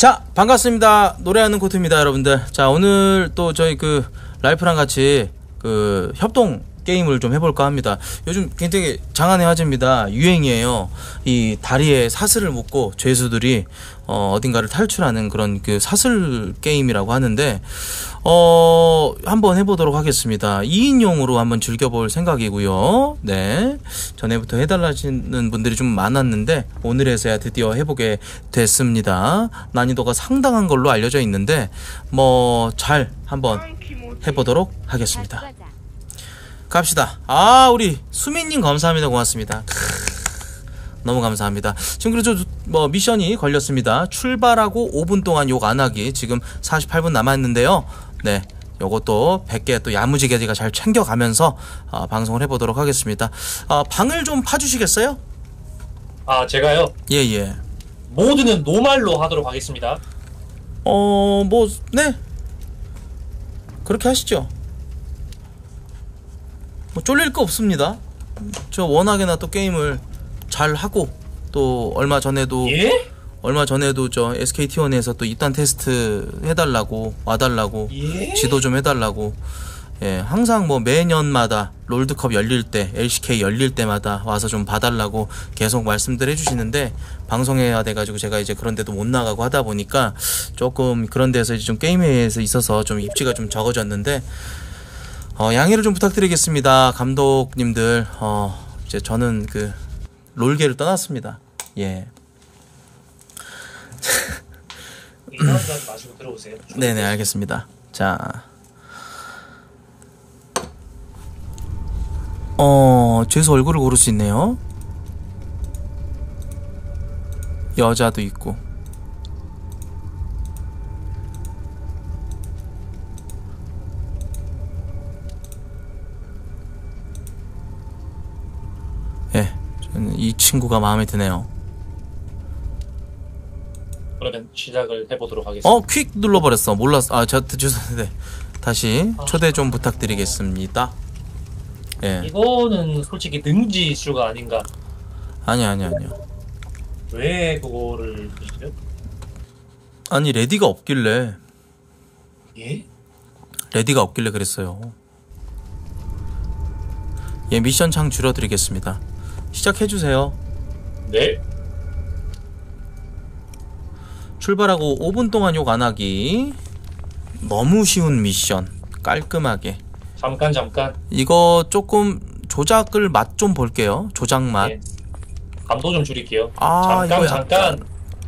자 반갑습니다. 노래하는 코트입니다 여러분들. 자 오늘 또 저희 그 라이프랑 같이 그 협동 게임을 좀 해볼까 합니다. 요즘 굉장히 장안의 화제입니다. 유행이에요. 이 다리에 사슬을 묶고 죄수들이 어, 어딘가를 탈출하는 그런 그 사슬 게임이라고 하는데 어 한번 해보도록 하겠습니다. 2인용으로 한번 즐겨볼 생각이고요. 네. 전에부터 해달라시는 분들이 좀 많았는데 오늘에서야 드디어 해보게 됐습니다. 난이도가 상당한 걸로 알려져 있는데 뭐 잘 한번 해보도록 하겠습니다 갑시다. 아, 우리 수민님 감사합니다. 고맙습니다. 너무 감사합니다. 지금 그래서 뭐 미션이 걸렸습니다. 출발하고 5분 동안 욕 안 하기. 지금 48분 남았는데요. 네. 요것도 100개 또 야무지게 제가 잘 챙겨가면서 어, 방송을 해보도록 하겠습니다. 어, 방을 좀 파주시겠어요? 아 제가요 예, 예. 모두는 노말로 하도록 하겠습니다. 어, 뭐, 네. 그렇게 하시죠. 뭐 쫄릴 거 없습니다. 저 워낙에나 또 게임을 잘 하고 또 얼마 전에도 예? 얼마 전에도 저 SKT1에서 또 입단 테스트 해달라고 와달라고 예? 지도 좀 해달라고 예 항상 뭐 매년마다 롤드컵 열릴 때 LCK 열릴 때마다 와서 좀 봐달라고 계속 말씀들 해주시는데 방송해야 돼가지고 제가 이제 그런 데도 못 나가고 하다 보니까 조금 그런 데서 이제 좀 게임에 서 있어서 좀 입지가 좀 적어졌는데 어, 양해를 좀 부탁드리겠습니다 감독님들 어 이제 저는 그 롤계를 떠났습니다 예 마시고 들어오세요. 네네 알겠습니다. 자, 어 죄수 얼굴을 고를 수 있네요. 여자도 있고. 이 친구가 마음에 드네요. 그러면 시작을 해보도록 하겠습니다. 어, quit 눌러버렸어. 몰랐어. 아, 저, 죄송한데. 다시 초대 좀 부탁드리겠습니다. 예. 이거는 솔직히 능지 이슈가 아닌가. 아니, 아니, 아니요. 왜 그거를 드시죠? 아니, ready가 없길래. 예? ready가 없길래 그랬어요. 예, 미션 창 줄여드리겠습니다. 시작해주세요. 네. 출발하고 5분 동안 욕 안 하기. 너무 쉬운 미션. 깔끔하게. 잠깐 잠깐. 이거 조금 조작을 맛 좀 볼게요. 조작 맛. 예. 감도 좀 줄일게요. 아, 잠깐 잠깐. 약간-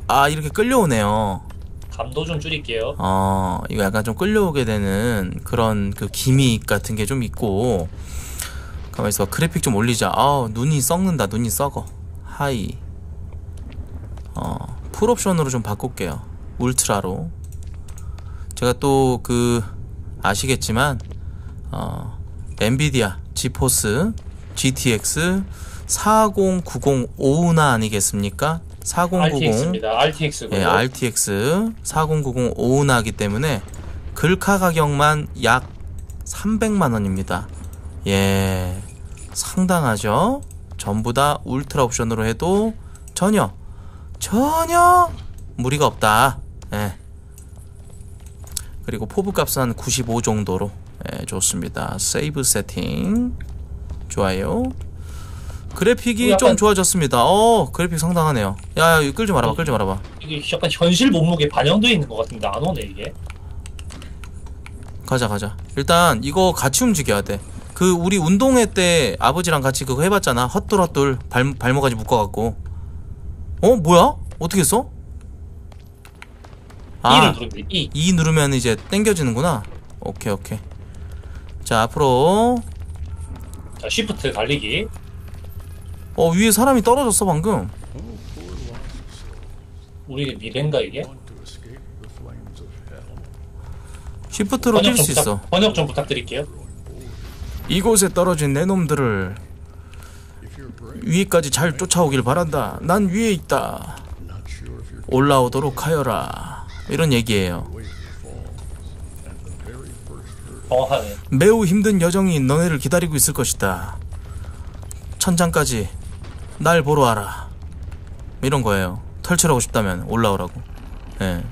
아, 이렇게 끌려오네요. 감도 좀 줄일게요. 어, 이거 약간 좀 끌려오게 되는 그런 그 기믹 같은 게 좀 있고. 가만히 있어. 그래픽 좀 올리자. 아우, 눈이 썩는다. 눈이 썩어. high. 어, 풀옵션으로 좀 바꿀게요. ultra로. 제가 또 그, 아시겠지만, 어, 엔비디아, 지포스, GTX 4090 오우나 아니겠습니까? 4090 RTX입니다. RTX고. 예, RTX 4090 own하기 때문에 글카 가격만 약 300만 원입니다. 예, 상당하죠? 전부 다 울트라 옵션으로 해도 전혀 전혀 무리가 없다. 예. 그리고 FOV 값은 한 95 정도로 예, 좋습니다. save 세팅 좋아요. 그래픽이 약간- 좀 좋아졌습니다. 어, 그래픽 상당하네요. 야, 야, 끌지 말아봐, 끌지 말아봐. 이게 약간 현실 몸무게 반영되어 있는 것 같은데 안 오네 이게. 가자 가자 일단 이거 같이 움직여야 돼 그 우리 운동회 때 아버지랑 같이 그거 해봤잖아 헛돌 헛돌 발, 발목까지 묶어갖고 어 뭐야 어떻게 했어 아 누르면 돼. E. E 누르면 이제 땡겨지는구나 오케이 오케이 자 앞으로 자, 쉬프트 달리기. 어 위에 사람이 떨어졌어 방금 우리 미래인가 이게? 시프트로 뛸 수 있어 번역 좀 부탁드릴게요. 이곳에 떨어진 내 놈들을 위에까지 잘 쫓아오길 바란다. 난 위에 있다. 올라오도록 하여라. 이런 얘기예요. 매우 힘든 여정이 너네를 기다리고 있을 것이다. 천장까지 날 보러 와라. 이런 거예요. 탈출하고 싶다면 올라오라고. 예.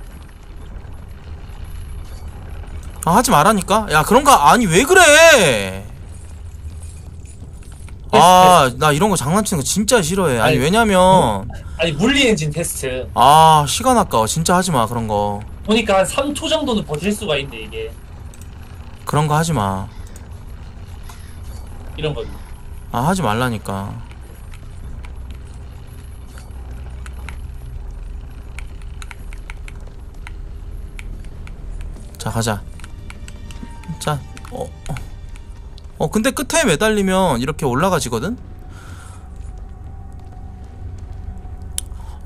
아, 하지 말라니까? 야, 그런 거, 아니, 왜 그래? 아, 나 이런 거 장난치는 거 진짜 싫어해. 아니, 아니, 왜냐면, 아니 물리 엔진 테스트 아, 시간 아까워. 진짜 하지 마, 그런 거. 보니까 한 3초 정도는 버틸 수가 있네 이게 그런 거 하지 마. 이런 거 아, 하지 말라니까. 자, 가자. 자, 어, 어. 어, 근데 끝에 매달리면 이렇게 올라가지거든?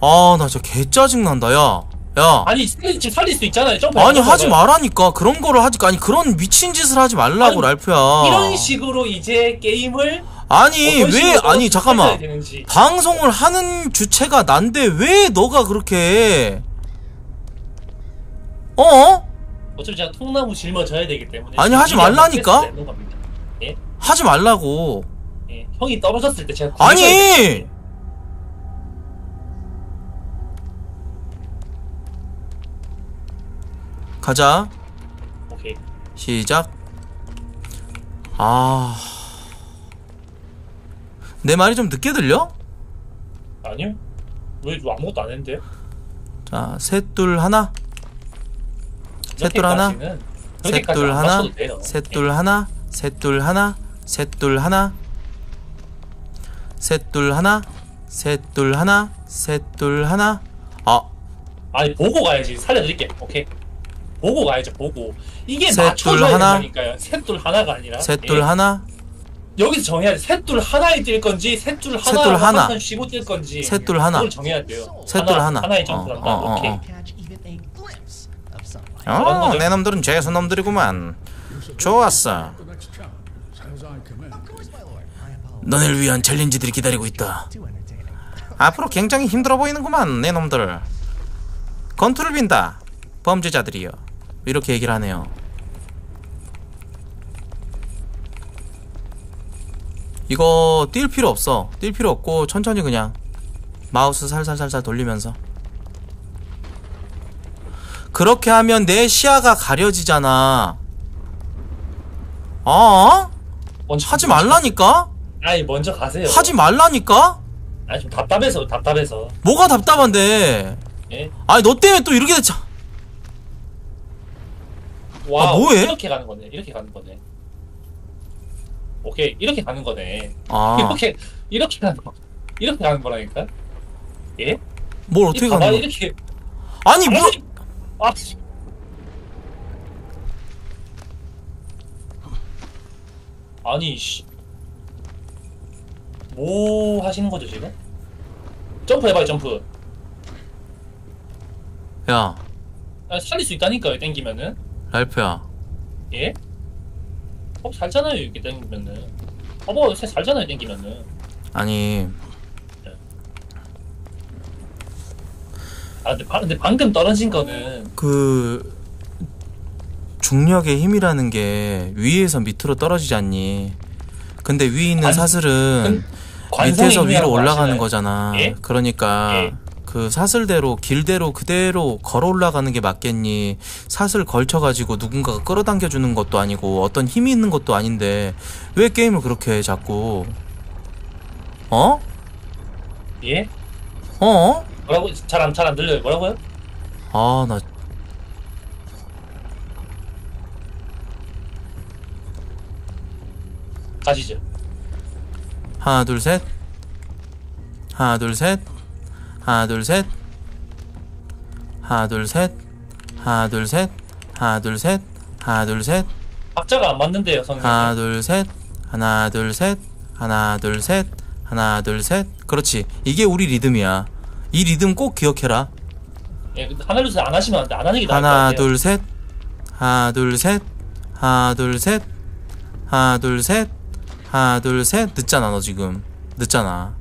아, 나 진짜 개 짜증난다, 야. 야. 아니 지금 살릴 수 있잖아요 점프 아니. 하지 말라니까. 그런 거를 하지, 아니, 그런 미친 짓을 하지 말라고, 아니, 랄프야. 이런 식으로 이제 게임을 아니, 어떤 왜, 아니, 잠깐만. 방송을 하는 주체가 난데 왜 너가 그렇게 해? 어? 어차피 제가 통나무 짊어져야 되기 때문에 아니, 하지 말라니까? 하지 말라고. 예. 형이 떨어졌을 때 제가 아니! 가자. 오케이 시작. 아. 내 말이 좀 늦게 들려? 아니요 왜 아무것도 안 했는데요? 자, 셋, 둘, 하나. 셋, 둘, 하나. 그렇게까지는- 셋, 그렇게까지 둘, 안 하나. 맞춰도 돼요. 셋, 둘, 하나. 셋, 둘, 하나. 셋, 둘, 하나. 셋, 둘, 하나. 셋, 둘, 하나. 셋, 둘, 하나. 아, 아니 보고 가야지 살려드릴게 오케이 보고 가야죠 보고 이게 셋, 맞춰줘야 둘, 하나. 된다니까요 셋둘 하나가 아니라 셋, 예. 둘, 하나. 여기서 정해야 돼 셋둘 하나에 뛸 건지 셋둘 셋, 하나 둘, 하나. 쉬고 뛸 건지 셋, 둘, 하나. 그걸 정해야 돼요 셋, 둘, 하나. 하나에 어, 점프한다 어, 어, 오케이 어. 잘한 어, 거죠? 내 놈들은 죄수 놈들이구만. 좋았어. 너네를 위한 챌린지들이 기다리고 있다. 앞으로 굉장히 힘들어 보이는구만, 내 놈들. 건투를 빈다. 범죄자들이여. 이렇게 얘기를 하네요. 이거 뛸 필요 없어. 뛸 필요 없고 천천히 그냥 마우스 살살살살 돌리면서. 그렇게 하면 내 시야가 가려지잖아. 어? 하지 말라니까? 아니 먼저 가세요 하지 말라니까? 아니 좀 답답해서 답답해서 뭐가 답답한데? 예? 아니 너 때문에 또 이렇게 됐자. 와 아, 뭐해? 이렇게 가는 거네 이렇게 가는 거네 오케이 이렇게 가는 거네 아, 이렇게 이렇게 가는 거 이렇게 가는 거라니까 예? 뭘 어떻게 이 가는 거야? 이렇게 아니 뭐? 아, 씨. 아니, 씨. 뭐 하시는 거죠, 지금? 점프 해봐요, 점프. 야, 아, 살릴 수 있다니까요, 땡기면은. 랄프야. 예? 어, 살잖아요, 이렇게 땡기면은. 어, 뭐, 요새 살잖아요, 땡기면은. 아니 아, 근데, 바, 근데 방금 떨어진 거는. 그 중력의 힘이라는 게 위에서 밑으로 떨어지지 않니? 근데 위에 있는 관- 사슬은 관성의 밑에서 위로 올라가는 아시나요? 거잖아. 예? 그러니까 예. 그 사슬대로 길대로 그대로 걸어 올라가는 게 맞겠니? 사슬 걸쳐 가지고 누군가가 끌어당겨 주는 것도 아니고 어떤 힘이 있는 것도 아닌데 왜 게임을 그렇게 해 자꾸? 어? 예? 어? 뭐라고? 잘 안, 잘안 들려요. 뭐라고요? 아, 나 가시죠. 하나 둘 셋. 하나 둘 셋. 하나 둘 셋. 하나 둘 셋. 하나 둘 셋. 하나 둘 셋. 하나 둘 셋. 박자가 안 맞는데요, 선생님. 하나 둘 셋. 하나 둘 셋. 하나 둘 셋. 하나 둘 셋. 그렇지. 이게 우리 리듬이야. 이 리듬 꼭 기억해라. 예, 근데 하나, 둘, 셋 안 하시면 안 돼. 안 하는 게 나을 것 하나. 둘 셋. 하나 둘 셋. 하나 둘 셋. 하나 둘 셋. 하나 둘 셋. 늦잖아 너 지금. 늦잖아.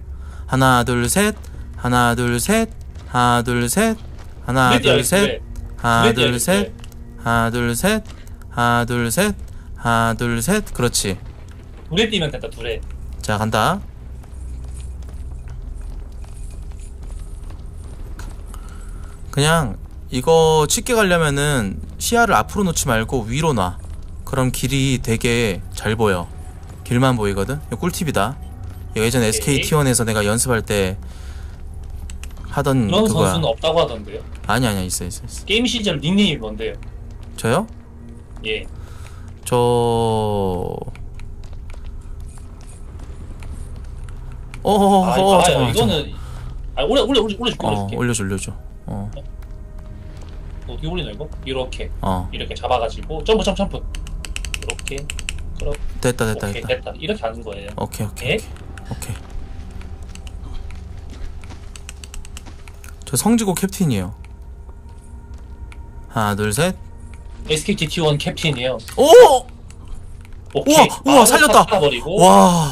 하나 둘 셋. 하나 둘 셋. 하나 둘 셋. 하나 둘. 셋. 하나 둘. 셋. 하나 둘 셋. 하나 둘 셋. 하나 둘 셋. 그렇지. 둘에 뛰면 된다, 둘에. 자 간다. 그냥 이거 쉽게 가려면은 시야를 앞으로 놓지 말고 위로 놔. 그럼 길이 되게 잘 보여. 길만 보이거든. 이거 꿀팁이다. 이거 예전 SK T1에서 내가 연습할 때 하던 그런 그거야. 선수는 없다고 하던데요. 아니 아니야 있어 있어 있어. 게임 시절 닉네임이 뭔데요? 저요? 예. 저 어허허 아, 아, 잠깐만, 이거는 아 올려 올려 올려 올려줄게 어 올려줄게. 올려줘 올려줘 어 어떻게 올리나 이거? 이렇게 어. 이렇게 잡아가지고 점프 점프 점프. 이렇게. 그럼 됐다 됐다 오케이 됐다 됐다. 이렇게 하는 거예요. 오케이 오케이 예? 오케이 오케이 저 성지고 캡틴이에요 하나 둘 셋 SKT T1 캡틴이에요. 오! 오케이. 우와 우와 살렸다 와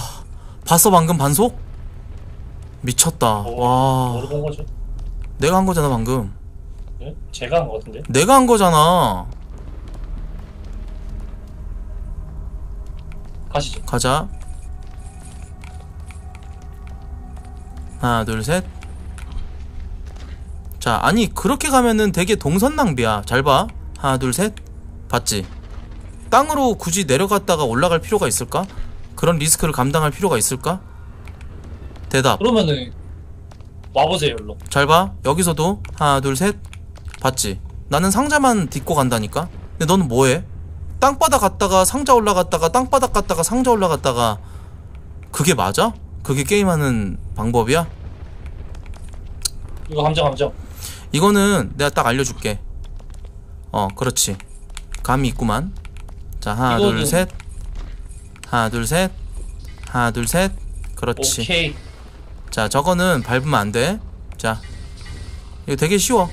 봤어 방금 반속? 미쳤다 뭐로 와본 거죠? 내가 한 거잖아 방금 예? 제가 한 거 같은데. 내가 한 거잖아 가시죠. 가자. 하나, 둘, 셋. 자, 아니, 그렇게 가면은 되게 동선 낭비야. 잘 봐. 하나, 둘, 셋. 봤지? 땅으로 굳이 내려갔다가 올라갈 필요가 있을까? 그런 리스크를 감당할 필요가 있을까? 대답. 그러면은 와보세요, 일로. 잘 봐. 여기서도 하나, 둘, 셋. 봤지? 나는 상자만 딛고 간다니까? 근데 너는 뭐해? 땅바닥 갔다가 상자 올라갔다가 땅바닥 갔다가 상자 올라갔다가 그게 맞아? 그게 게임하는 방법이야? 이거 함정 함정. 이거는 내가 딱 알려줄게. 어, 그렇지. 감이 있구만. 자, 하나, 이거는- 둘, 셋. 하나, 둘, 셋. 하나, 둘, 셋. 그렇지. 오케이. 자, 저거는 밟으면 안 돼. 자, 이거 되게 쉬워.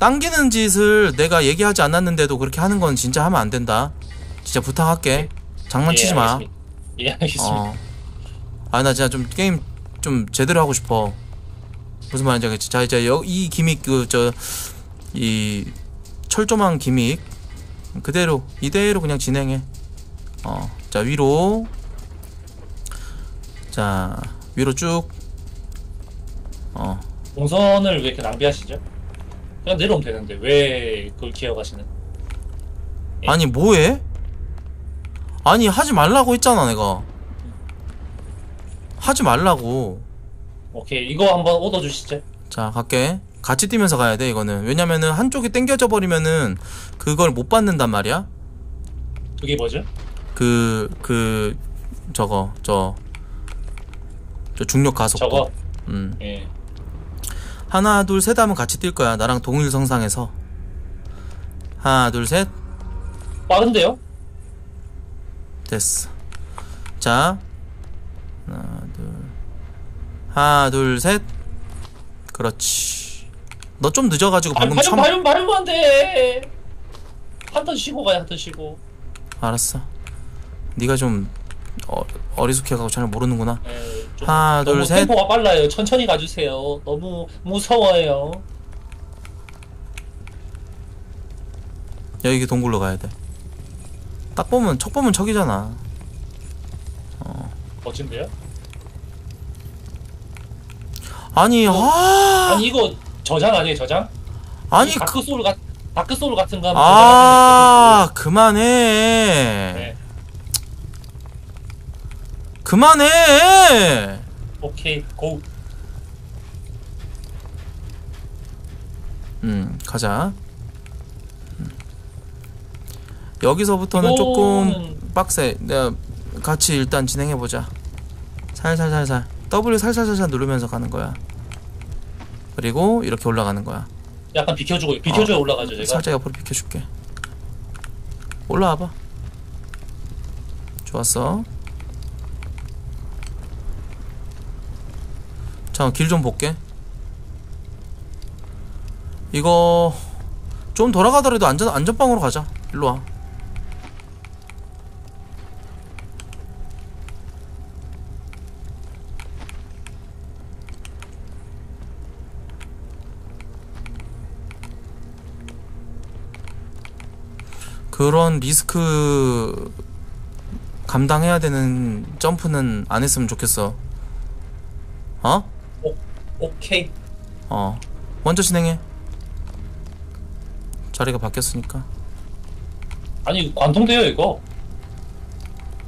당기는 짓을 내가 얘기하지 않았는데도 그렇게 하는 건 진짜 하면 안 된다. 진짜 부탁할게. 장난치지 예, 마. 알겠습니다. 예, 알겠습니다. 어. 아, 나 진짜 좀 게임 좀 제대로 하고 싶어. 무슨 말인지 알겠지? 자, 이제 여, 이 기믹 그 저 이 철조망 기믹 그대로 이대로 그냥 진행해. 어, 자 위로. 자 위로 쭉. 어, 동선을 왜 이렇게 낭비하시죠? 그냥 내려오면 되는데 왜 그걸 기어가시는? 아니 뭐해? 아니 하지 말라고 했잖아 내가. 하지 말라고. 오케이 이거 한번 얻어 주시죠. 자 갈게 같이 뛰면서 가야 돼 이거는 왜냐면은 한쪽이 땡겨져 버리면은 그걸 못 받는단 말이야 그게 뭐죠? 그 그 저거 저 저 중력 가속도 저거. 음 예. 하나 둘 셋 하면 같이 뛸 거야. 나랑 동일 성상에서. 하나 둘 셋. 빠른데요? 됐어. 자. 하나 둘. 하나 둘 셋. 그렇지. 너 좀 늦어가지고 방금 발음 참 발음 발음 안 돼. 한턴 쉬고 가야 한턴 쉬고. 알았어. 네가 좀 어, 어리숙해가지고 잘 모르는구나. 예, 좀 하나, 둘, 셋. 템포가 빨라요. 천천히 가주세요. 너무 무서워요. 여기 동굴로 가야 돼. 딱 보면 척 보면 척이잖아. 멋진데요? 아니 아 아니 이거 저장 아니에요 저장? 아니 이그 Dark Soul 같 Dark Soul 같은 거아 그만해 네. 그만해! 오케이 go. 음 가자. 음. 여기서부터는 조금 빡세. 내가 같이 일단 진행해 보자. 살살살살. W 살살살살 누르면서 가는 거야. 그리고 이렇게 올라가는 거야. 약간 비켜주고 비켜줘야 어. 올라가죠 제가. 살짝 옆으로 비켜줄게. 올라와봐. 좋았어 자길좀 볼게. 이거 좀 돌아가더라도 안전 안전방으로 가자. 일로 와. 그런 리스크 감당해야 되는 점프는 안 했으면 좋겠어. 오케이. 어. 먼저 진행해. 자리가 바뀌었으니까. 아니 관통돼요 이거.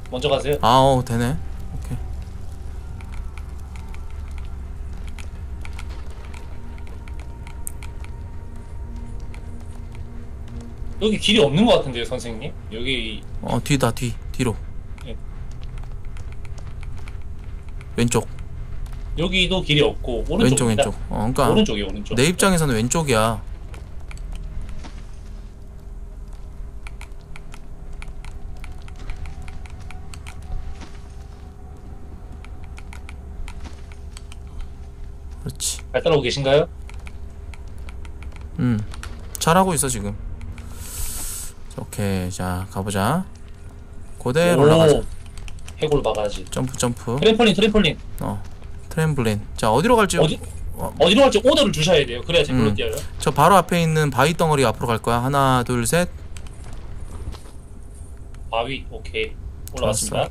먼저 가세요. 아, 어, 되네. 오케이. 여기 길이 없는 것 같은데요 선생님? 여기 어, 뒤다, 뒤. 뒤로. 예. 왼쪽. 여기도 길이 없고 왼쪽, 오른쪽입니다. 왼쪽. 어, 그러니까 오른쪽이 오른쪽. 내 입장에서는 왼쪽이야. 그렇지. 잘 따라오고 계신가요? 음. 잘하고 있어, 지금. 오케이. 자, 가보자. 그대로 올라가자. 해골 바가지. 점프, 점프. 트램폴린 트램폴린. 어. 트램블린. 자 어디로 갈지 어디 어, 어디로 갈지 오더를 주셔야 돼요. 그래야 제가 글로 뛰어요. 음. 저 바로 앞에 있는 바위 덩어리 앞으로 갈 거야. 하나 둘 셋. 바위 오케이 올라왔습니다.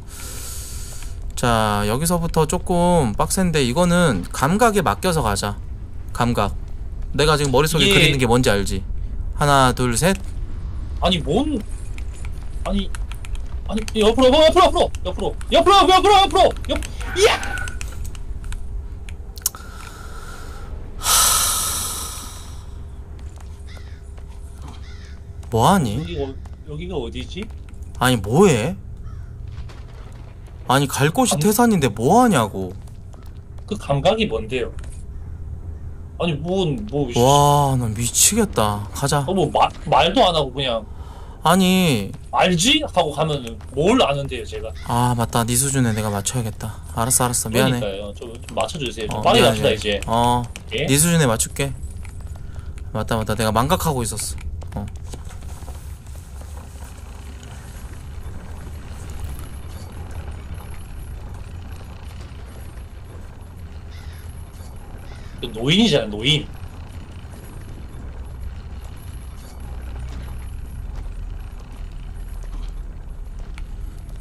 자 여기서부터 조금 빡센데 이거는 감각에 맡겨서 가자. 감각. 내가 지금 머릿속에 이게... 그리는 게 뭔지 알지? 하나 둘 셋. 아니 뭔 아니 아니 옆으로 옆으로 옆으로 옆으로 옆으로 옆으로 옆으로 옆 이야 뭐하니? 여기 어, 여기가 어디지? 아니, 뭐해? 아니, 갈 곳이 아니- 태산인데 뭐하냐고. 그 감각이 뭔데요? 아니 뭔뭐 와, 나 미치겠다. 가자. 어, 뭐 마, 말도 안 하고 그냥 아니, 알지 하고 가면은 뭘 아는데요 제가 아, 맞다. 네 수준에 내가 맞춰야겠다. 알았어, 알았어. 미안해. 그러니까요 좀, 좀 맞춰주세요 좀 어, 빨리 미안해. 갑시다 이제 어, 예? 네 수준에 맞출게. 맞다, 맞다. 내가 망각하고 있었어. 어. 그 노인이잖아 노인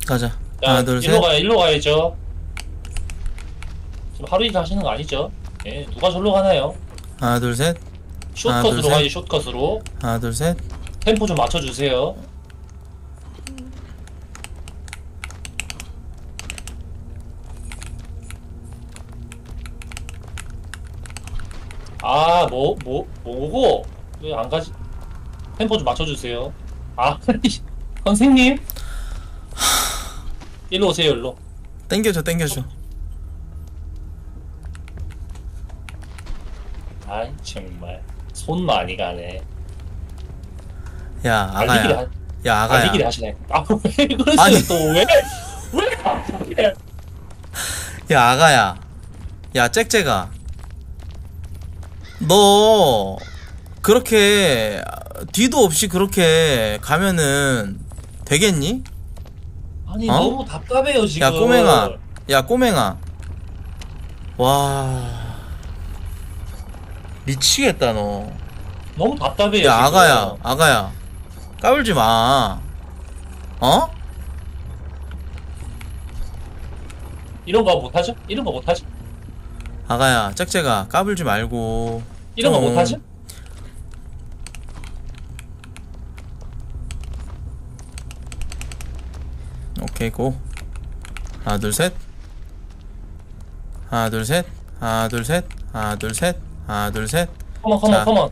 가자. 자, 하나, 둘, 셋. 일로 가야 일로 가야죠 지금 하루 이틀 하시는 거 아니죠? 예 누가 절로 가나요? 하나, 둘, 셋. 하나, 둘, 숏컷으로 셋. 가야지 숏컷으로 하나, 둘, 셋. 템포 좀 맞춰주세요 아, 뭐, 뭐, 뭐고? 왜 안 가지? 템포 좀 맞춰주세요. 아, 선생님? 일로 오세요, 일로. 땡겨줘, 땡겨줘. 아, 정말. 손 많이 가네. 야, 아가야. 하, 야, 아가야. 하시네. 아, 왜 그러세요. 또? 왜? 왜? 야, 아가야. 야, 짹짹아. 너, 그렇게, 뒤도 없이 그렇게 가면은 되겠니? 아니, 어? 너무 답답해요, 지금. 야, 꼬맹아. 야, 꼬맹아. 와. 미치겠다, 너. 너무 답답해요, 야, 지금. 아가야. 아가야. 까불지 마. 어? 이런 거 못하죠? 이런 거 못하죠? 아가야, 짹짹아. 까불지 말고. 이런 거 좀. 못하죠? 오케이 고 하나 둘셋 하나 둘셋 하나 둘셋 하나 둘셋 하나 둘셋 컴온, 컴온, 자. 컴온.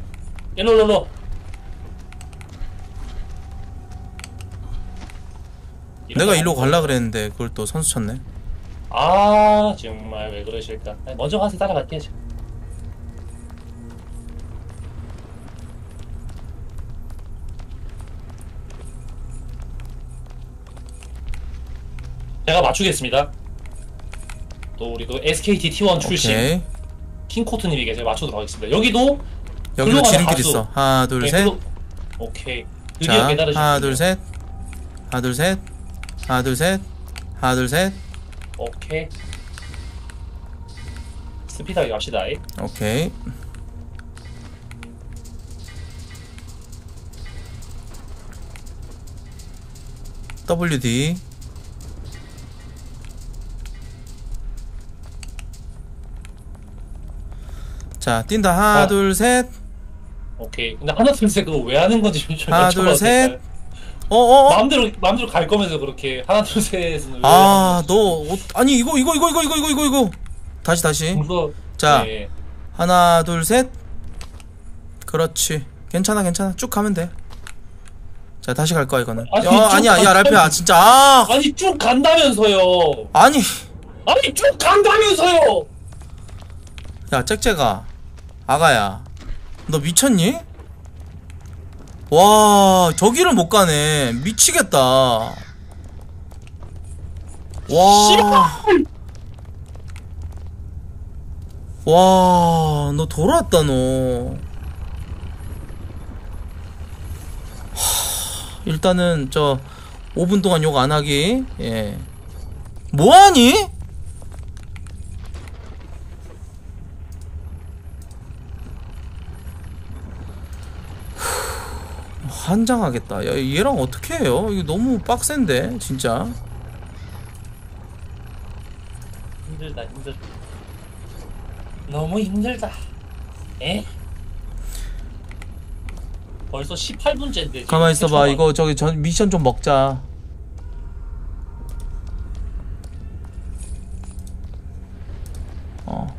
일로, 일로, 일로. 내가 거 일로. 갈라 그랬는데 그걸 또 선수 쳤네 아, 정말 왜 그러실까? 아니, 먼저 가서 따라갈게요, 지금. 제가 맞추겠습니다. 또 우리 또 SKT T1 출신 오케이 킹코트님이 계세요. 맞추도록 하겠습니다. 여기도 여기도 글로 지름길 가수. 있어 하나 네, 둘셋 글로- 오케이. 드디어 자 깨달으셨군요. 하나 둘 셋 하나 둘 셋 하나 둘 셋 하나 둘 셋 오케이. 스피드하게 갑시다. 오케이 WD 자 뛴다 하나 아. 둘셋 오케이. 근데 하나 둘셋 그거 왜 하는 건지 좀 하나, 여쭤봐도 둘, 셋. 될까요? 어어어 마음대로 마음대로 갈 거면서 그렇게 하나 둘 셋은 왜 아, 너, 어, 아니, 이거, 이거, 이거, 이거, 이거, 이거, 이거, 이거. 다시, 다시. 무서 자. 예. 하나, 둘, 셋. 그렇지. 괜찮아, 괜찮아. 쭉 가면 돼. 자, 다시 갈 거야, 이거는. 아니, 야, 쭉 아니야, 야, 가- 랄페야, 진짜. 아, 아니 쭉 간다면서요. 아니. 아니 쭉 간다면서요. 야, 짹짹아. 아가야. 너 미쳤니? 와, 저기를 못 가네. 미치겠다. 와. 와, 너 돌아왔다, 너. 하, 일단은, 저, 5분 동안 욕 안 하기. 예. 뭐하니? 환장하겠다. 야, 얘랑 어떻게 해요? 이거 너무 빡센데, 진짜. 힘들다 힘들다. 너무 힘들다. 에? 벌써 18분째인데. 가만 있어봐. 이거 저기 저 미션 좀 먹자. 어.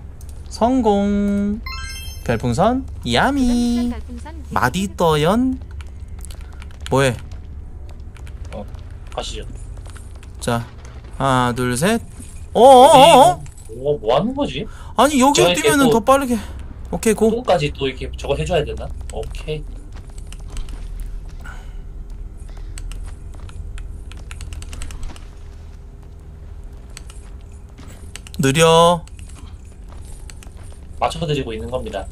성공. 별풍선 야미. 마디떠연. 뭐해? 가시죠. 자, 하나, 둘, 셋. 어어어? 뭐, 뭐 하는 거지? 아니 여기 뛰면은 또- 더 빠르게. 오케이 고. 똥까지 또 이렇게 저거 해줘야 되나? 오케이. 느려. 맞춰드리고 있는 겁니다.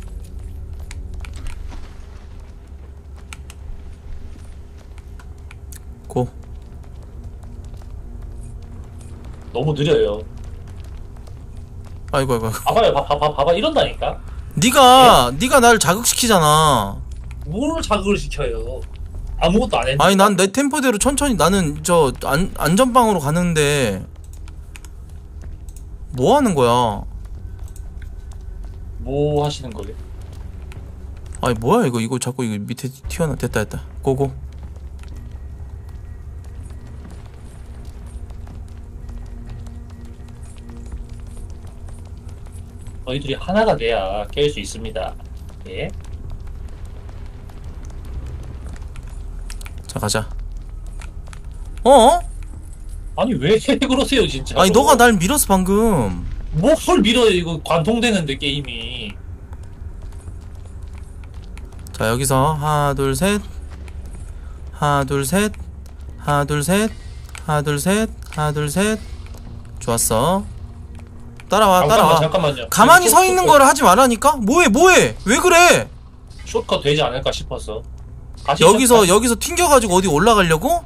너무 느려요. 아이고 아이고. 아이고. 봐봐요, 봐, 봐, 봐, 봐봐, 이런다니까? 네가 네가 날 자극시키잖아. 뭘 자극을 시켜요? 아무것도 안 했는데. 아니 난 내 템포대로 천천히 나는 저 안, 안전방으로 가는데 뭐 하는 거야? 뭐 하시는 거예요? 아니 뭐야 이거 이거 자꾸 이거 밑에 튀어나 됐다 됐다 고고 너희들이 하나가 돼야 깰 수 있습니다. 예? 자 가자 어? 아니 왜 그러세요 진짜? 아니 너가 날 밀었어 방금 뭘 밀어요 이거 관통되는데 게임이. 자 여기서 하나 둘 셋 하나 둘 셋 하나 둘 셋 하나 둘 셋 하나 둘 셋 좋았어 따라와 따라와 잠깐만요. 가만히 여기 서 있는 숏컷- 거를 하지 말라니까 뭐해 뭐해 왜 그래 숏컷 되지 않을까 싶어서. 가시죠. 여기서 여기서 튕겨가지고 어디 올라가려고?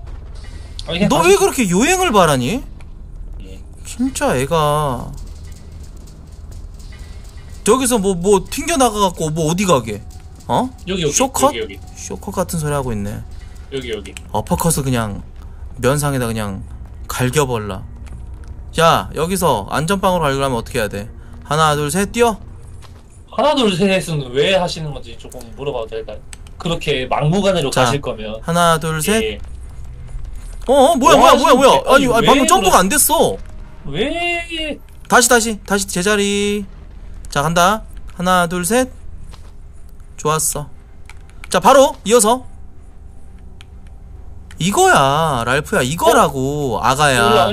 아니, 그냥 너왜 가시죠. 그렇게 요행을 바라니? 예. 진짜 애가 저기서 뭐뭐 튕겨 나가갖고 뭐 어디 가게? 어? 여기 여기 쇼컷? 여기 여기 쇼컷 같은 소리 하고 있네. 여기 여기. 어퍼컷을 그냥 면상에다 그냥 갈겨버라. 자 여기서 안전빵으로 가려면 어떻게 해야 돼? 하나 둘 셋 뛰어. 하나 둘 셋은 왜 하시는 건지 조금 물어봐도 될까요? 그렇게 막무가내로 자. 가실 거면. 하나 둘 셋. 예. 어, 어 뭐야 뭐 뭐야 뭐야 뭐야? 하시는데? 아니, 아니, 아니 왜 방금 점프가 그러- 안 됐어. 왜 다시 다시 다시 제자리 자 간다 하나 둘 셋 좋았어 자 바로 이어서 이거야 랄프야 이거라고 올라, 아가야 와,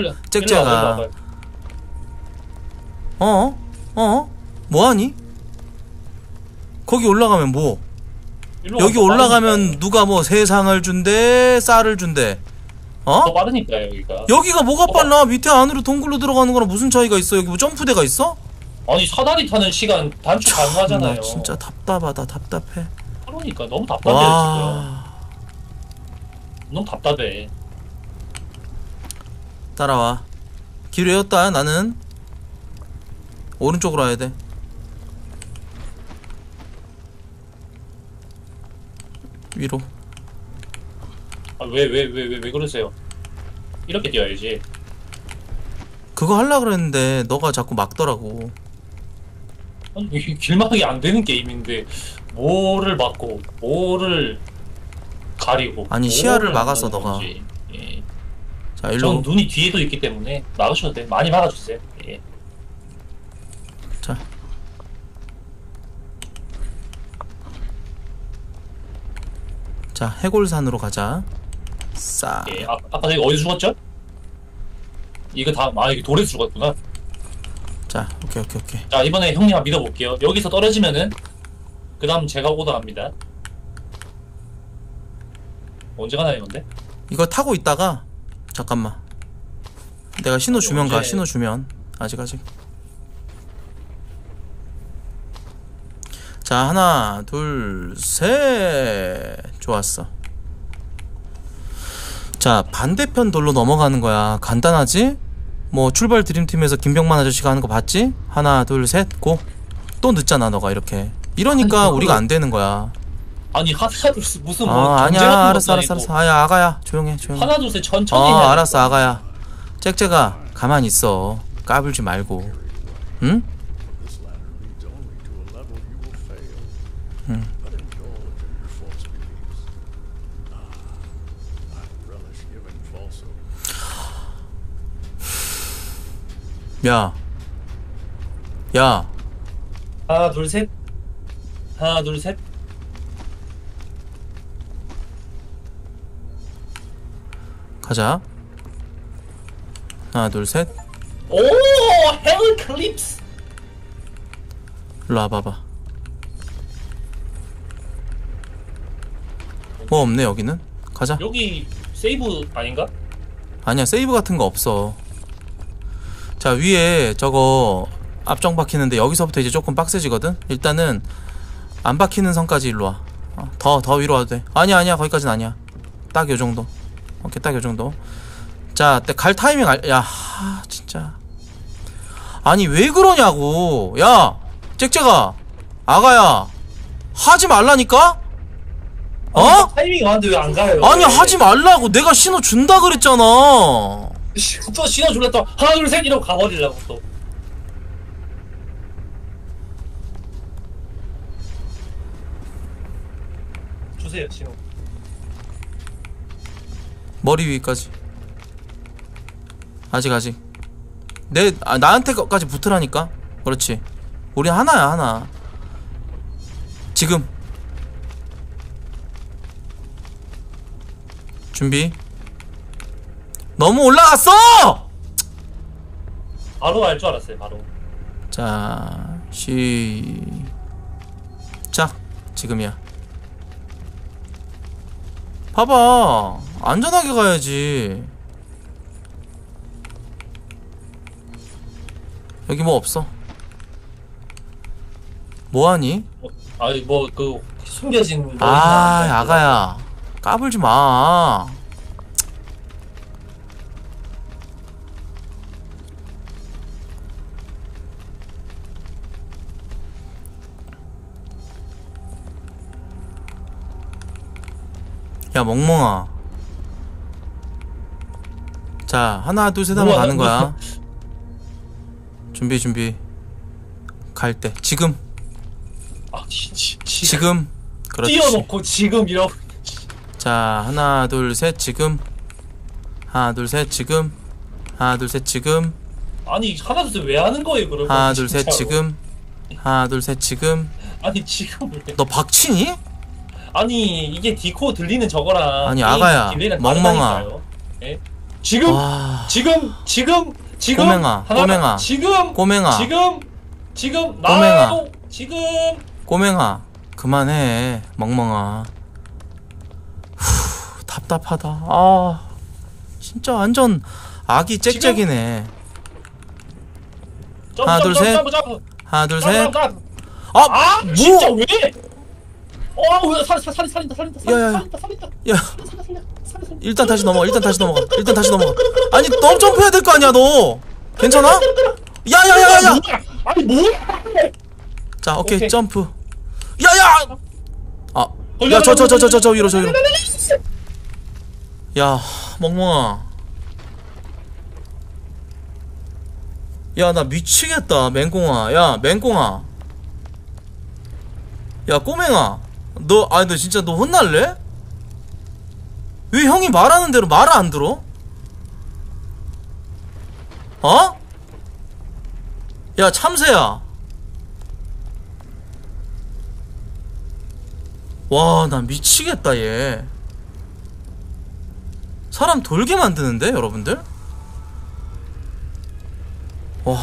와봐. 어? 어? 뭐하니? 거기 올라가면 뭐 여기. 올라가면. 누가 뭐 세상을 준대 쌀을 준대 어? 더 빠르니까 여기가. 여기가 뭐가 어. 빨라 밑에 안으로 동굴로 들어가는 거랑 무슨 차이가 있어 여기 뭐 점프대가 있어? 아니 사다리 타는 시간 단축 가능하잖아요. 나 진짜 답답하다 답답해 그러니까 너무 답답해요 지금. 와 너무 답답해. 따라와 길 외웠다 나는 오른쪽으로 와야 돼 위로 아, 왜 왜 왜 왜 왜 그러세요? 이렇게 뛰어야지. 그거 하려 그랬는데 너가 자꾸 막더라고 아니, 길막이 안 되는 게임인데 뭐를 막고 뭐를 가리고 아니, 시야를 막았어, 너가. 예. 자전 일로 눈이 뒤에도 있기 때문에 막으셔도 돼 많이 막아주세요 예. 자 자, 해골산으로 가자. 싸. 예. 아, 아까 저기 어디서 죽었죠? 이거 다, 아, 이게 돌에서 죽었구나. 자, 오케이, 오케이, 오케이. 자, 이번에 형님 한번 믿어볼게요. 여기서 떨어지면은, 그 다음 제가 오더 갑니다. 언제 가나요, 근데? 이거 타고 있다가 잠깐만. 내가 신호 주면 가. 언제? 신호 주면 아직 아직. 자 하나 둘 셋. 좋았어. 자 반대편 돌로 넘어가는 거야. 간단하지? 뭐 출발 드림팀에서 김병만 아저씨가 하는 거 봤지? 하나 둘 셋 고. 또 늦잖아 너가 이렇게. 이러니까 우리가 안 되는 거야. 아니, 하나, 둘, 셋, 무슨 뭐, 아 아니야 알았어 알았어. 알았어. 아야 아가야 조용해 조용해. 하나, 둘, 셋, 천천히 어 해야 알았어 돼. 아가야 짹짹아 가만히 있어 까불지 말고 응? Hmm. Ah, hope. 야 야, 하나, 둘, 셋. 하나, 둘, 셋. 가자. 하나 둘셋. 오! 헬 클립스! 일로 와봐봐. 뭐 없네 여기는? 가자. 여기, 세이브 아닌가? 아니야 세이브 같은 거 없어. 자 위에 저거 앞정 박히는데 여기서부터 이제 조금 빡세지거든? 일단은 안 박히는 선까지 일로 와더 더 위로 와도 돼. 아니야 아니야 거기까지는 아니야. 딱 요 정도 오케이 딱 요 정도. 자갈 타이밍 알... 야 하, 진짜. 아니 왜 그러냐고. 야 짹짹아 아가야 하지 말라니까? 어? 타이밍이 왔는데 왜 안 가요? 아니 하지 말라고. 내가 신호 준다 그랬잖아. 또 신호 줄라 또. 하나 둘 셋 이러고 가버리려고 또. 주세요 신호 머리 위까지. 아직 아직. 내 아, 나한테까지 붙으라니까? 그렇지. 우리 하나야 하나. 지금. 준비. 너무 올라갔어! 바로 알 줄 알았어요 바로. 자 시작. 지금이야 봐봐. 안전하게 가야지. 여기 뭐 없어? 뭐하니? 아니 뭐 그 숨겨진 뭐 아? 아가야. 까불지 마 야 멍멍아. 자 하나 둘 셋 하면 가는 뭐. 거야. 준비 준비. 갈 때. 지금. 아 지, 지, 지, 지금. 그렇지. 띄워놓고 지금 이러고 자 하나 둘 셋 지금. 하나 둘 셋 지금. 하나 둘 셋 지금. 아니 하나 둘 셋 왜 하는 거예요 그러면? 하나 둘 셋. 지금. 하나 둘 셋 지금. 아니 지금 왜? 너 박치니? 아니 이게 디코 들리는 저거랑 아니, 아가야, delay랑 멍멍아. 다르다니까요. 예? 지금 와 지금 지금 지금 꼬맹아, 하나, 꼬맹아. 지금 꼬맹아. 지금 지금 꼬맹아. 나도 지금 꼬맹아 그만해 멍멍아 후 답답하다 아 진짜 완전 아기 짹짹이네 점프, 하나, 점프, 둘, 셋. 점프, 점프, 하나 둘셋아 점프. 아 뭐? 진짜 왜? 어왜 살, 살, 살린다 살린다 살린다 야, 살린다 살린다 살린다 일단 다시 넘어가 일단 다시 넘어가 일단 다시 넘어가. 아니 너 점프해야 될 거 아니야 너. 괜찮아? 야야야야야. 뭐야? 아니 뭐야? 자 오케이, 오케이. 점프. 야야! 아야 저 저 저 저 저 저 위로 저 위로. 야 멍멍아. 야 나 미치겠다 맹꽁아. 야 맹꽁아. 야 꼬맹아 너 아니 너 진짜 너 혼날래? 왜 형이 말하는 대로 말을 안 들어? 어? 야 참새야 와 나 미치겠다 얘 사람 돌게 만드는데 여러분들? 와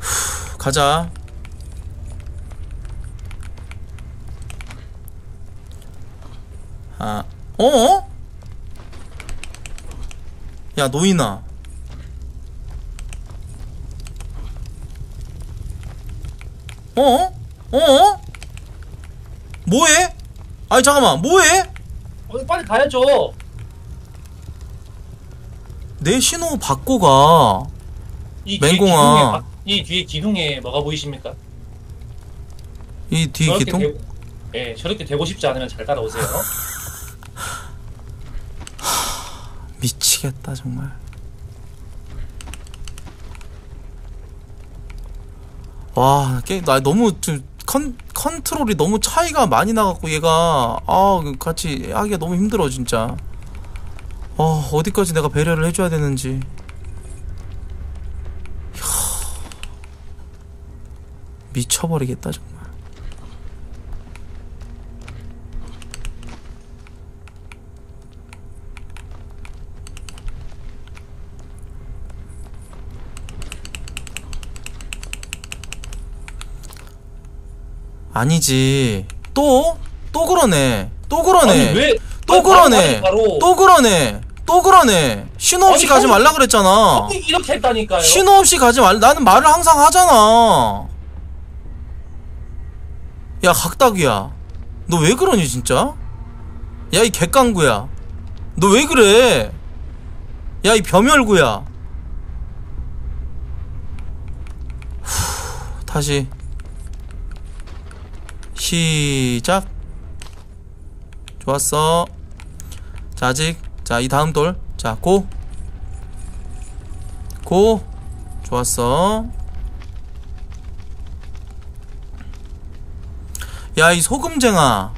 후, 가자 아, 어? 야, 노인아. 어? 어? 뭐해? 아니, 잠깐만, 뭐해? 어, 빨리 가야죠. 내 신호 바꿔 가. 이 뒤에 맹공아. 기둥에 바- 이 뒤에 기둥에 뭐가 보이십니까? 이뒤 저렇게 기둥? 되고, 예, 저렇게 되고 싶지 않으면 잘 따라오세요. 미치겠다, 정말. 와, 게임, 나 너무, 좀, 컨, 컨트롤이 너무 차이가 많이 나갖고, 얘가, 아, 같이 하기가 너무 힘들어, 진짜. 어, 어디까지 내가 배려를 해줘야 되는지. 미쳐버리겠다, 정말. 아니지. 또? 또 그러네. 또 그러네. 아니 왜? 또 그러네. 바로, 또 그러네. 또 그러네. 신호 없이 아니, 가지 형- 말라 그랬잖아. 이렇게 했다니까요. 신호 없이 가지 말. 나는 말을 항상 하잖아. 야 각다귀야. 너 왜 그러니 진짜? 야 이 객강구야. 너 왜 그래? 야이 범혈구야. 후, 다시 시작. 좋았어. 자 아직 자 이 다음 돌. 자 고. 고. 좋았어. 야, 이 소금쟁아.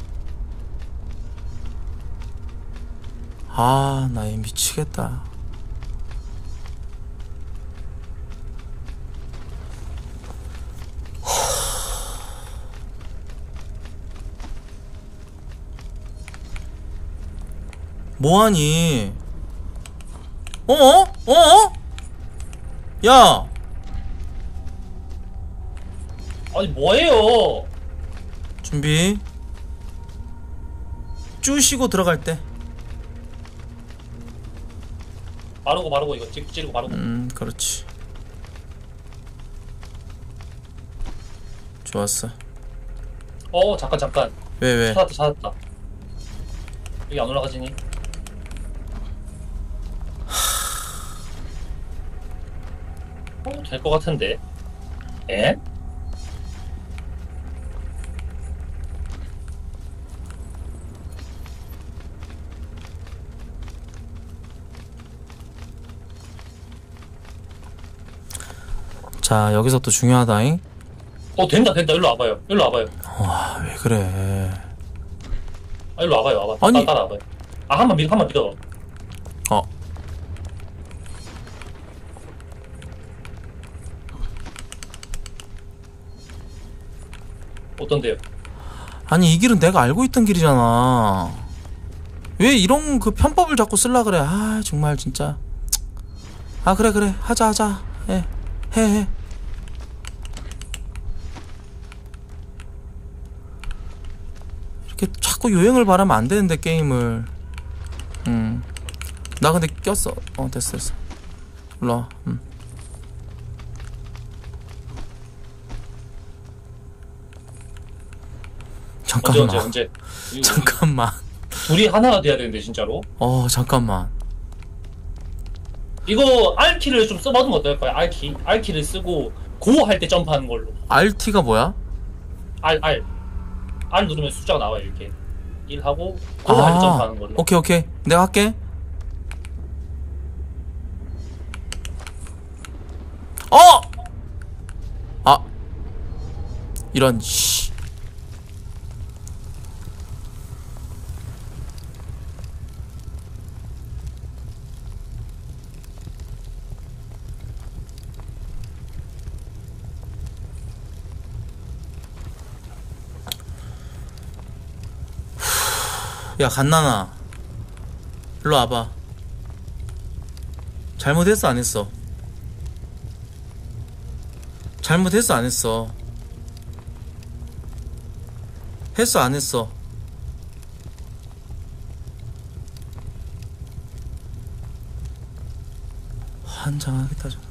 아, 나얘 미치겠다. 뭐하니? 어어? 어어? 야, 아니 뭐예요? 준비. 쭈시고 들어갈 때. 바르고 바르고 이거 찌르고 찌르고 바르고. 음, 그렇지. 좋았어. 어 잠깐 잠깐. 왜, 왜? 찾았다 찾았다. 여기 안 올라가지니? 될 것 같은데. 에? 자, 여기서 또 중요하다잉. 어 된다 된다 일로 와봐요 일로 와봐요 와, 왜 그래. 아, 일로 와봐요 와봐 아니. 따라 와봐요 아 한번 믿어 한번 믿어 어. 어떤데요? 아니, 이 길은 내가 알고 있던 길이잖아. 왜 이런 그 편법을 자꾸 쓸라 그래. 아, 정말 진짜. 아, 그래, 그래. 하자, 하자. 해. 해, 해. 이렇게 자꾸 요행을 바라면 안 되는데, 게임을. 음. 나 근데 꼈어. 어, 됐어, 됐어. 일로 와. 음. 언제 잠깐만. 언제 언제 이거 잠깐만. 둘이 하나가 돼야 되는데 진짜로 어, 잠깐만. 이거 R키를 좀 써봐도 어떨까요? R키 R키를 쓰고 고 할 때 점프하는 걸로 RT가 뭐야? R R R 누르면 숫자가 나와요 이렇게 1 하고 고 할 때 점프하는 걸로 아, 오케이, 오케이. 내가 할게. 어! 아. 이런 씨. 야 갓나나 일로 와봐. 잘못했어 안 했어? 잘못했어 안 했어? 했어 안 했어? 환장하겠다 정말.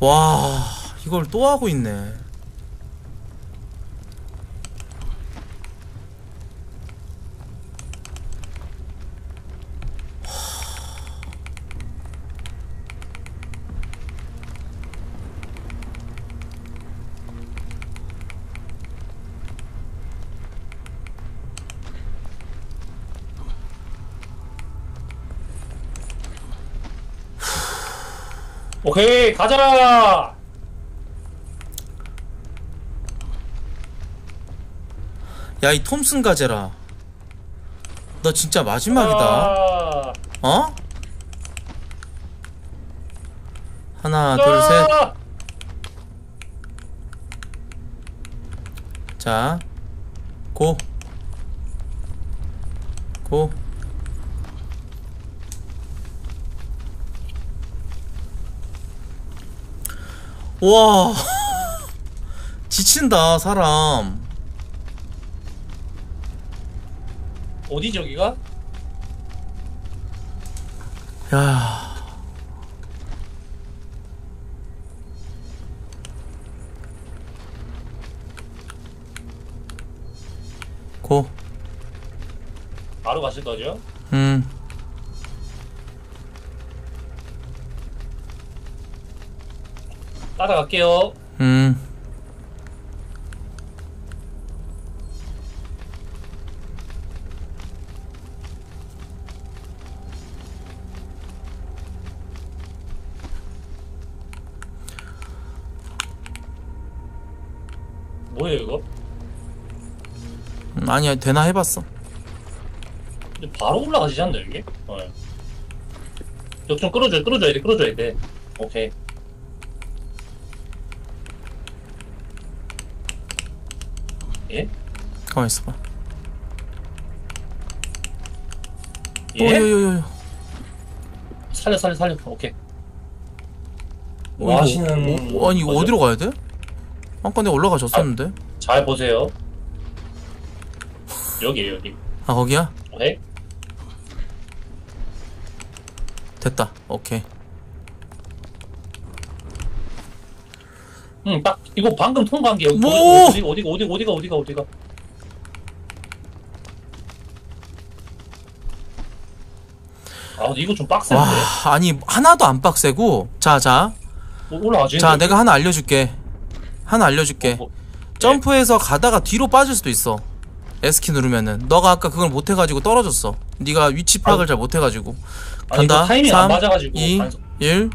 와 이걸 또 하고 있네 오케이 가자. 야이 톰슨 가제라 너 진짜 마지막이다 아, 어? 하나 둘셋 아, 자, 고. 고. 와. 지친다, 사람. 어디 저기가? 야. 고. 바로 가실 거죠? 음. 따라갈게요. 음. 뭐예요 이거? 음, 아니야, 되나 해봤어. 근데 바로 올라가지지 않나 이게? 어. 좀 끌어줘야 끌어줘야 돼 끌어줘야 돼. 오케이. 예? 가만 있어봐. 예? 오요요요. 살려 살려 살려. 오케이. 어, 뭐 하시는 어, 아니 이거 거죠? 어디로 가야 돼? 아까 내가 올라가 줬었는데. 잘 보세요. 여기에요 여기. 아 거기야? 오케이. 됐다. 오케이. 응, 딱 이거 방금 통과한 게 여기 뭐? 어디 어디가 어디 어디가 어디가 어디가 아 근데 이거 좀 빡센데? 와 아니 하나도 안 빡세고. 자자. 어, 올라가지 자 내가 하나 알려줄게. 하나 알려줄게. 뭐, 점프해서 가다가 뒤로 빠질 수도 있어. S키 누르면은. 너가 아까 그걸 못 해가지고 떨어졌어. 네가 위치 파악을 잘 못 해가지고. 아니, 간다. 이거 타이밍 3 안 맞아가지고. 2 반성- 1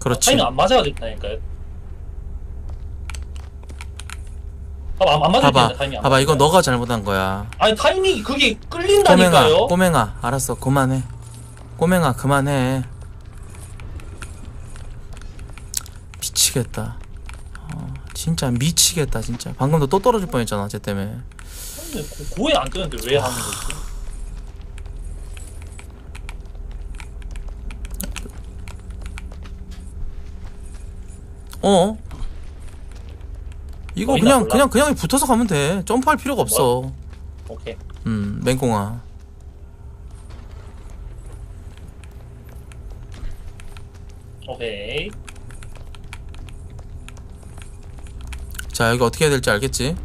그렇지. 타이밍 안 맞아가지고 타니까요 봐봐 안, 안 맞을 봐봐. 때 타이밍 안 봐봐 이건 맞아요. 너가 잘못한 거야. 아니 타이밍이 그게 꼬맹아 끌린다니까요. 꼬맹아 알았어 그만해. 꼬맹아 그만해. 미치겠다. 어, 진짜 미치겠다 진짜. 방금도 또 떨어질 뻔했잖아 쟤 때문에. 근데 고- 고에 안 뜨는데 왜 하는 거지? 어 이거 뭐 그냥 몰라? 그냥 그냥 붙어서 가면 돼. 점프할 필요가 없어. 오케이. 음 맹꽁아. 오케이. 자 여기 어떻게 해야 될지 알겠지?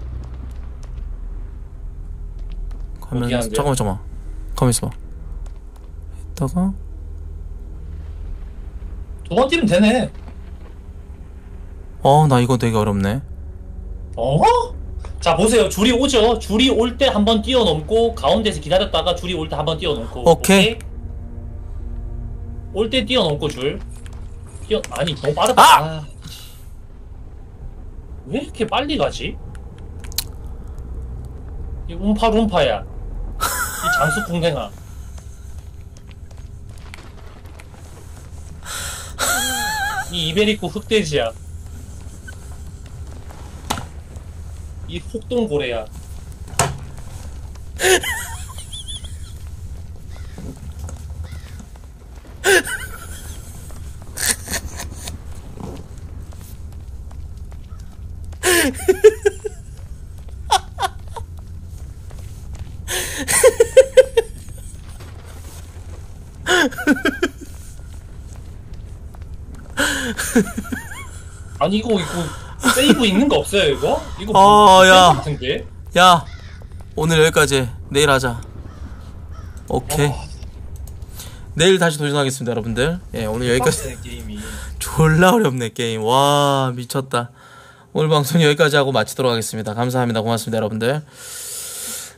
가면? 잠깐만 잠깐만. 가만 있어봐. 이따가? 두 번 뛰면 되네. 어 나 이거 되게 어렵네 어? 자 보세요 줄이 오죠 줄이 올 때 한 번 뛰어넘고 가운데서 기다렸다가 줄이 올 때 한 번 뛰어넘고 오케이. 올 때 뛰어넘고 줄 뛰어 아니 너무 빠르다. 아! 아. 왜 이렇게 빨리 가지? 이 움파룸파야. 이 장수 궁뎅아. 이 이베리코 흑돼지야. 이 혹동고래야. 아니 이거 이거 세이브 있는 거 없어요 이거? 이거 어, 뭐 야. 같은데? 야 오늘 여기까지. 내일 하자. 오케이. 어. 내일 다시 도전하겠습니다 여러분들. 예 오늘 여기까지. 게임이. 졸라 어렵네 게임. 와 미쳤다. 오늘 방송 여기까지 하고 마치도록 하겠습니다. 감사합니다. 고맙습니다 여러분들.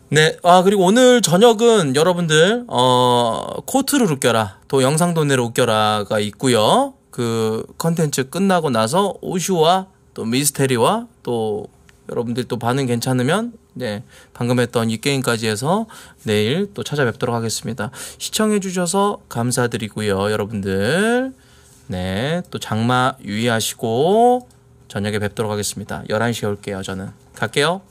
네 아 그리고 오늘 저녁은 여러분들 어 코트를 웃겨라. 또 영상도 내로 웃겨라가 있고요. 그 컨텐츠 끝나고 나서 오슈와 또 미스테리와 또 여러분들 또 반응 괜찮으면 네 방금 했던 이 게임까지 해서 내일 또 찾아뵙도록 하겠습니다 시청해 주셔서 감사드리고요 여러분들 네, 또 장마 유의하시고 저녁에 뵙도록 하겠습니다. 11시에 올게요, 저는. 갈게요.